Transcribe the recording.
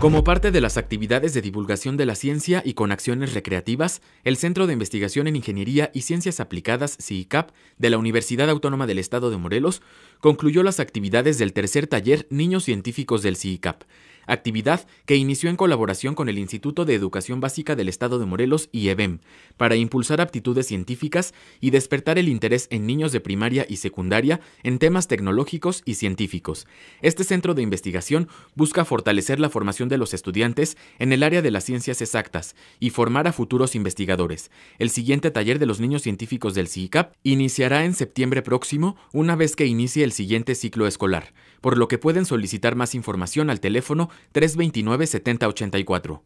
Como parte de las actividades de divulgación de la ciencia y con acciones recreativas, el Centro de Investigación en Ingeniería y Ciencias Aplicadas, CICAP, de la Universidad Autónoma del Estado de Morelos, concluyó las actividades del tercer taller Niños Científicos del CICAP, actividad que inició en colaboración con el Instituto de Educación Básica del Estado de Morelos y EBEM, para impulsar aptitudes científicas y despertar el interés en niños de primaria y secundaria en temas tecnológicos y científicos. Este centro de investigación busca fortalecer la formación de los estudiantes en el área de las ciencias exactas y formar a futuros investigadores. El siguiente taller de los niños científicos del CICAP iniciará en septiembre próximo, una vez que inicie el siguiente ciclo escolar, por lo que pueden solicitar más información al teléfono 329 7084.